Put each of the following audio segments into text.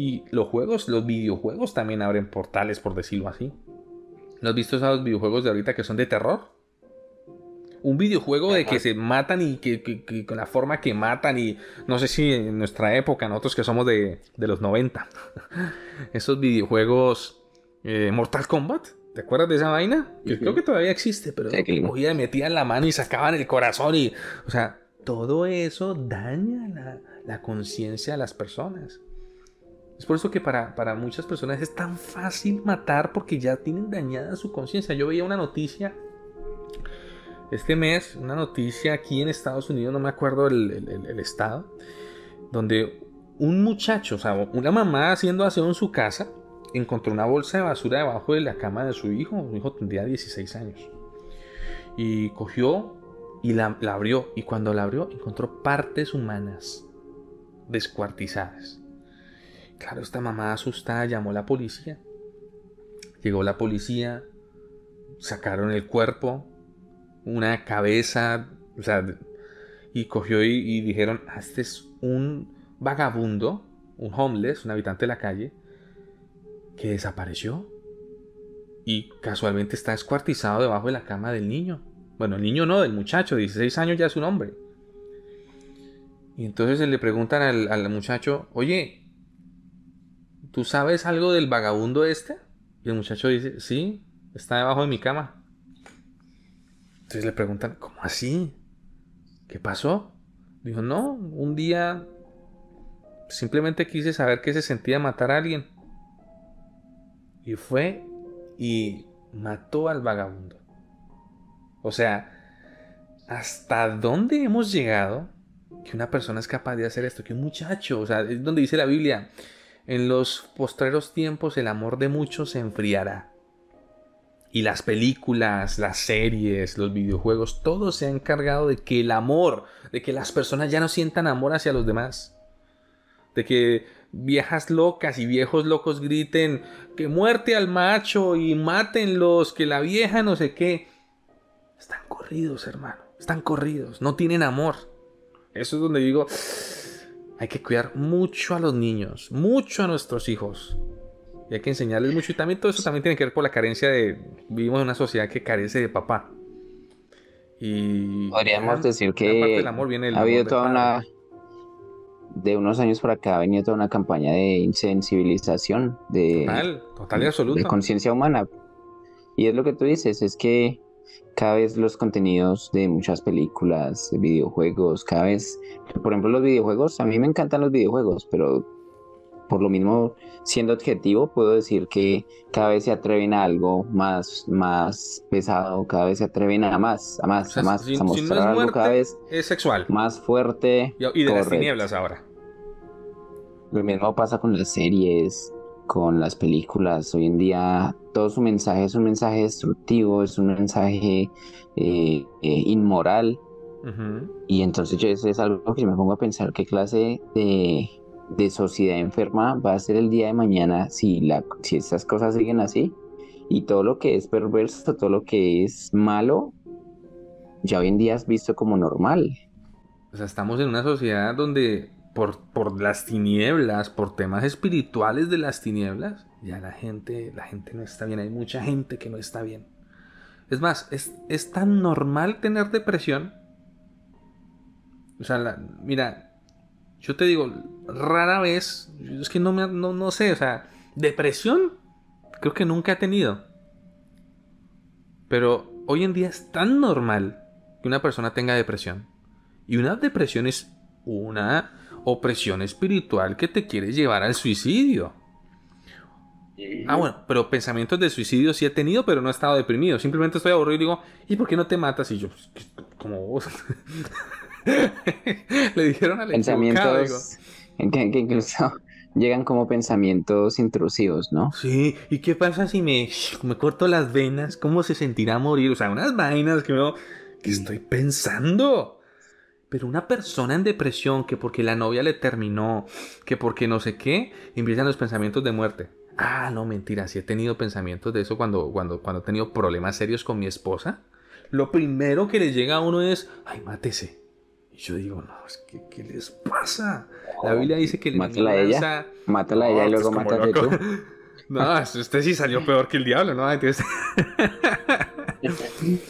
Y los juegos, los videojuegos también abren portales, por decirlo así. ¿No has visto esos videojuegos de ahorita que son de terror? Un videojuego de que se matan y que, con la forma que matan y no sé si en nuestra época, nosotros que somos de, los 90, esos videojuegos eh, Mortal Kombat, ¿te acuerdas de esa vaina? Creo que todavía existe, pero cogía, metían la mano y sacaban el corazón y, o sea, todo eso daña la, la conciencia de las personas. Es por eso que para, para, muchas personas es tan fácil matar porque ya tienen dañada su conciencia. Yo veía una noticia este mes, una noticia aquí en Estados Unidos, no me acuerdo el, estado, donde un muchacho, o sea, una mamá haciendo aseo en su casa, encontró una bolsa de basura debajo de la cama de su hijo. Su hijo tendría 16 años. Y cogió y la, la abrió. Y cuando la abrió, encontró partes humanas descuartizadas. Claro, esta mamá asustada llamó a la policía. Llegó la policía, sacaron el cuerpo, una cabeza, o sea, y cogió y, dijeron, ah, este es un vagabundo, un homeless, un habitante de la calle, que desapareció y casualmente está descuartizado debajo de la cama del niño. Bueno, el niño no, del muchacho, 16 años ya es un hombre. Y entonces le preguntan al, al muchacho, oye, ¿tú sabes algo del vagabundo este? Y el muchacho dice, sí, está debajo de mi cama. Entonces le preguntan, ¿cómo así? ¿Qué pasó? Dijo, no, un día simplemente quise saber qué se sentía matar a alguien. Y fue y mató al vagabundo. O sea, ¿hasta dónde hemos llegado que una persona es capaz de hacer esto? Que un muchacho, o sea, es donde dice la Biblia, en los postreros tiempos el amor de muchos se enfriará. Y las películas, las series, los videojuegos, todo se ha encargado de que el amor, de que las personas ya no sientan amor hacia los demás. De que viejas locas y viejos locos griten que muerte al macho y mátenlos, que la vieja no sé qué. Están corridos, hermano. Están corridos. No tienen amor. Eso es donde digo, hay que cuidar mucho a los niños, mucho a nuestros hijos. Y hay que enseñarles mucho. Y también todo eso también tiene que ver por la carencia de... Vivimos en una sociedad que carece de papá. Y... Podríamos decir que ha habido toda una... De unos años para acá ha venido toda una campaña de insensibilización, de... Total, total y absoluto. De conciencia humana. Y es lo que tú dices, es que cada vez los contenidos de muchas películas, de videojuegos, cada vez, por ejemplo los videojuegos, a mí me encantan los videojuegos, pero por lo mismo, siendo objetivo, puedo decir que cada vez se atreven a algo más, más pesado, cada vez se atreven a más, a más, a más, a mostrar algo cada vez es sexual. más fuerte. Y, de las tinieblas ahora. Lo mismo pasa con las series, con las películas. Hoy en día todo su mensaje es un mensaje destructivo, es un mensaje eh, eh, inmoral. Y entonces yo, eso es algo que me pongo a pensar qué clase de de sociedad enferma va a ser el día de mañana si, la, si esas cosas siguen así. Y todo lo que es perverso, todo lo que es malo, ya hoy en día es visto como normal. O sea, estamos en una sociedad donde por, por las tinieblas, por temas espirituales de las tinieblas, ya la gente, la gente no está bien. Hay mucha gente que no está bien. Es más, es, es tan normal tener depresión. O sea, mira, yo te digo, rara vez, es que no, me, no, no sé, o sea, depresión creo que nunca he tenido. Pero hoy en día es tan normal que una persona tenga depresión. Y una depresión es una opresión espiritual que te quiere llevar al suicidio. Ah, bueno, pero pensamientos de suicidio sí he tenido, pero no he estado deprimido. Simplemente estoy aburrido y digo, ¿y por qué no te matas? Y yo, pues, como vos. Le dijeron al Pensamientos que, incluso llegan como pensamientos intrusivos, ¿no? Sí, ¿y qué pasa si me, me corto las venas? ¿Cómo se sentirá morir? O sea, unas vainas que no... que estoy pensando? Pero una persona en depresión, que porque la novia le terminó, que porque no sé qué, empiezan los pensamientos de muerte. Ah, no, mentira, sí he tenido pensamientos de eso cuando, cuando, cuando he tenido problemas serios con mi esposa. Lo primero que le llega a uno es, ay, mátese Y yo digo, no, es que, ¿qué les pasa? La Biblia dice que Mátala a ella. Mátala a ella y luego mátala tú. No, usted sí salió peor que el diablo, ¿no? Entonces...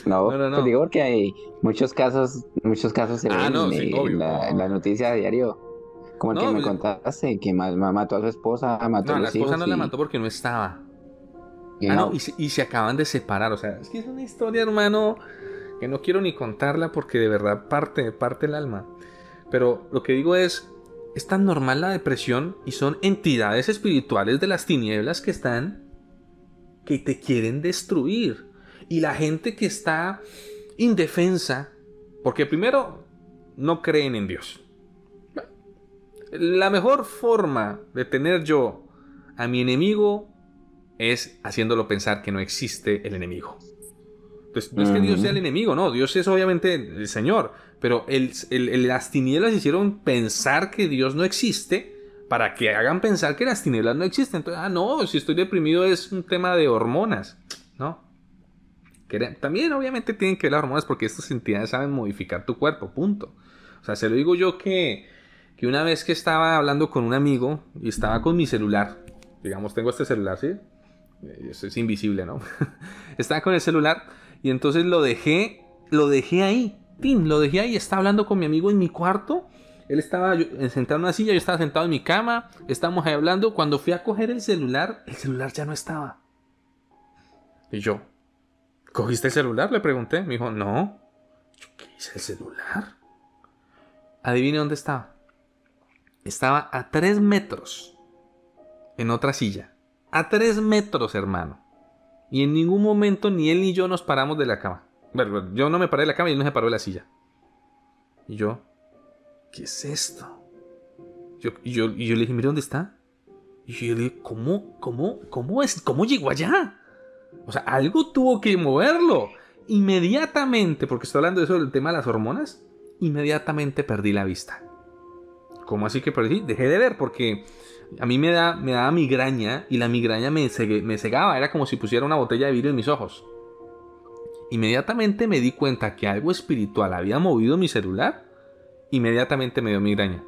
no, no, no, Te digo porque hay muchos casos, muchos casos en, ah, la, noticia de diario. Como el que me pues, contaste, que mató a su esposa, mató no, a la esposa no la mató porque no estaba. ah, no, y se, y se acaban de separar. O sea, es que es una historia, hermano, que no quiero ni contarla porque de verdad parte, parte el alma. Pero lo que digo es, es tan normal la depresión y son entidades espirituales de las tinieblas que están que te quieren destruir. Y la gente que está indefensa, porque primero no creen en Dios. La mejor forma de tener yo a mi enemigo es haciéndolo pensar que no existe el enemigo. Entonces, no es que Dios sea el enemigo, no, Dios es obviamente el Señor, pero el, las tinieblas hicieron pensar que Dios no existe para que hagan pensar que las tinieblas no existen. Entonces, ah, no, si estoy deprimido es un tema de hormonas, ¿no? También obviamente tienen que ver las hormonas porque estas entidades saben modificar tu cuerpo, punto. O sea, se lo digo yo que, que una vez que estaba hablando con un amigo y estaba con mi celular, digamos, tengo este celular, ¿sí? Eh, es invisible, ¿no? estaba con el celular y entonces lo dejé, lo dejé ahí lo dejé ahí, estaba hablando con mi amigo en mi cuarto. Él estaba sentado en una silla, yo estaba sentado en mi cama, estábamos ahí hablando. Cuando fui a coger el celular, el celular ya no estaba. Y yo, ¿cogiste el celular? Le pregunté. Me dijo, no. ¿Qué hice el celular? Adivine dónde estaba. Estaba a tres metros en otra silla. A tres metros, hermano. Y en ningún momento ni él ni yo nos paramos de la cama. Bueno, yo no me paré de la cama y él no se paró de la silla. Y yo, ¿qué es esto? Yo, yo, y yo le dije, mira dónde está. Y yo le dije, ¿cómo, cómo, cómo es, cómo llegó allá? O sea, algo tuvo que moverlo. Inmediatamente, porque estoy hablando de eso del tema de las hormonas, inmediatamente perdí la vista. ¿Cómo así que perdí? Dejé de ver porque a mí me, da, me daba migraña y la migraña me, me cegaba. Era como si pusiera una botella de vidrio en mis ojos. Inmediatamente me di cuenta que algo espiritual había movido mi celular. Inmediatamente me dio migraña.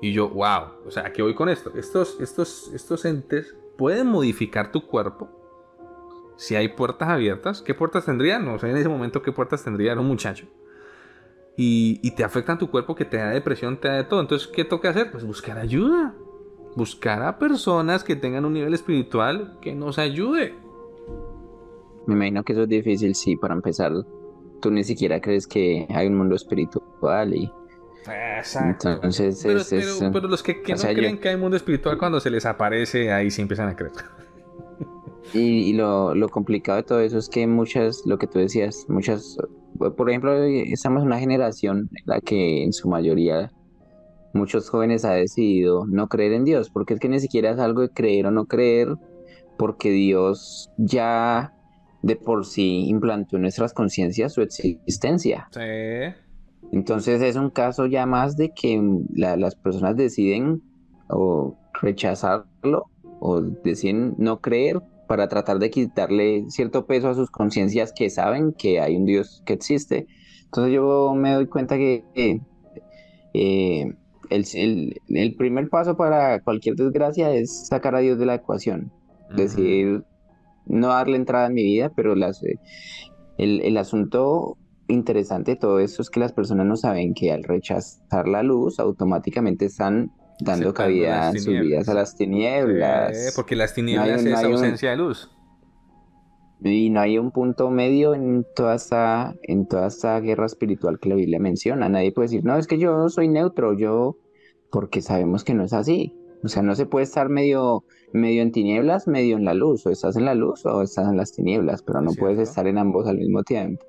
Y yo, wow, o sea, ¿a qué voy con esto? Estos, estos, estos entes pueden modificar tu cuerpo. Si hay puertas abiertas, ¿qué puertas tendrían? No sé en ese momento qué puertas tendría un muchacho. Y, y, te afectan tu cuerpo, que te da depresión, te da de todo. Entonces, ¿qué toca hacer? Pues buscar ayuda. Buscar a personas que tengan un nivel espiritual que nos ayude. Me imagino que eso es difícil, sí, para empezar. Tú ni siquiera crees que hay un mundo espiritual y... Exacto. Entonces, pero, es, pero, los que, no creen que hay un mundo espiritual cuando se les aparece, ahí sí empiezan a creer. Y, lo, lo, complicado de todo eso es que muchas, lo que tú decías, muchas, por ejemplo, estamos en una generación en la que en su mayoría muchos jóvenes han decidido no creer en Dios, porque es que ni siquiera es algo de creer o no creer, porque Dios ya de por sí implantó en nuestras conciencias su existencia. Sí. Entonces es un caso ya más de que las personas deciden o rechazarlo o deciden no creer para tratar de quitarle cierto peso a sus conciencias que saben que hay un Dios que existe. Entonces yo me doy cuenta que eh, el, primer paso para cualquier desgracia es sacar a Dios de la ecuación. Decir, no darle entrada en mi vida, pero las, eh, el, asunto interesante de todo esto es que las personas no saben que al rechazar la luz automáticamente están dando cabida en sus vidas a las tinieblas. porque las tinieblas es ausencia de luz. Y no hay un punto medio en toda esta, en toda esta guerra espiritual que la Biblia menciona. Nadie puede decir, no, es que yo soy neutro, yo, porque sabemos que no es así. O sea, no se puede estar medio, medio en tinieblas, medio en la luz. O estás en la luz o estás en las tinieblas, pero no puedes estar en ambos al mismo tiempo.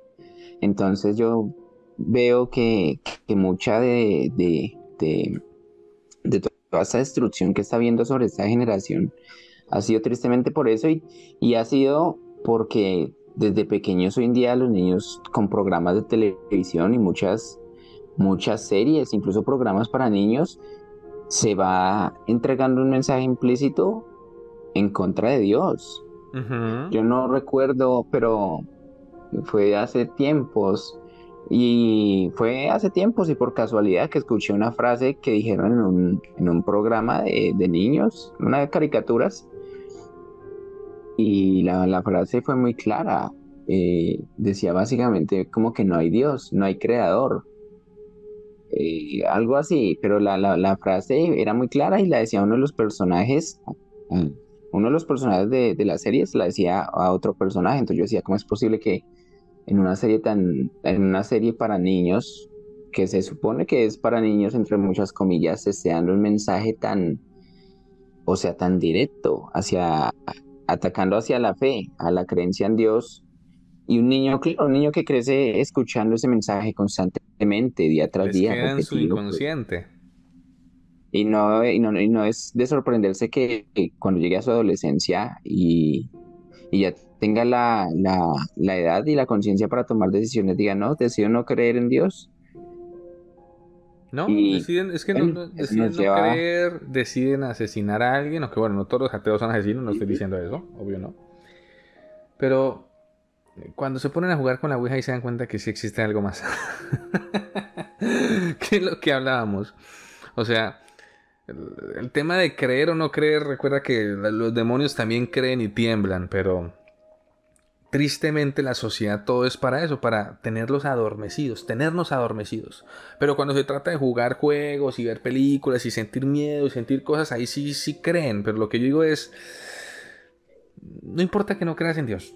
Entonces yo veo que, mucha de, de, toda esta destrucción que está viendo sobre esta generación ha sido tristemente por eso y, y ha sido porque desde pequeños hoy en día los niños con programas de televisión y muchas, muchas series, incluso programas para niños, se va entregando un mensaje implícito en contra de Dios. Yo no recuerdo, pero fue hace tiempos Y fue hace tiempos y por casualidad que escuché una frase que dijeron en un, en un programa de, de, niños, una de caricaturas, y la, la frase fue muy clara. Eh, decía básicamente como que no hay Dios, no hay creador. Eh, algo así, pero la, la, la, frase era muy clara y la decía uno de los personajes, uno de los personajes de, de la serie se la decía a otro personaje, entonces yo decía, ¿cómo es posible que en una serie tan, en una serie para niños, que se supone que es para niños, entre muchas comillas, se esté dando un mensaje tan, o sea, tan directo hacia, atacando hacia la fe, a la creencia en Dios, y un niño, un niño que crece escuchando ese mensaje constantemente, día tras Les día. queda en su pues. inconsciente. Y no, y no, y no es de sorprenderse que, que cuando llegue a su adolescencia y, y ya tenga la, la, la edad y la conciencia para tomar decisiones, diga, no, decido no creer en Dios. No, Y deciden, es que no, deciden no creer, deciden asesinar a alguien, aunque bueno, no todos los ateos son asesinos, no estoy diciendo eso, obvio no. Pero eh, cuando se ponen a jugar con la Ouija y se dan cuenta que sí existe algo más. que es lo que hablábamos. O sea, el, el tema de creer o no creer, recuerda que los demonios también creen y tiemblan, pero tristemente la sociedad todo es para eso, para tenerlos adormecidos, tenernos adormecidos. Pero cuando se trata de jugar juegos y ver películas y sentir miedo y sentir cosas, ahí sí, sí creen. Pero lo que yo digo es, no importa que no creas en Dios.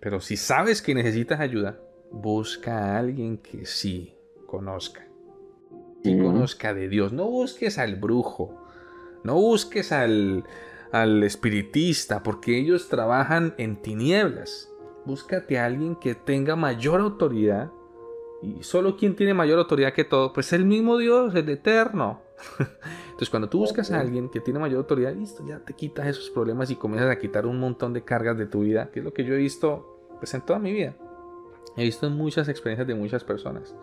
Pero si sabes que necesitas ayuda, busca a alguien que sí conozca. Que conozca de Dios. No busques al brujo. No busques al, al espiritista, porque ellos trabajan en tinieblas. Búscate a alguien que tenga mayor autoridad. Y solo quien tiene mayor autoridad que todo, pues el mismo Dios, el eterno. Entonces, cuando tú buscas a alguien que tiene mayor autoridad, listo, ya te quitas esos problemas y comienzas a quitar un montón de cargas de tu vida, que es lo que yo he visto pues, en toda mi vida. He visto en muchas experiencias de muchas personas.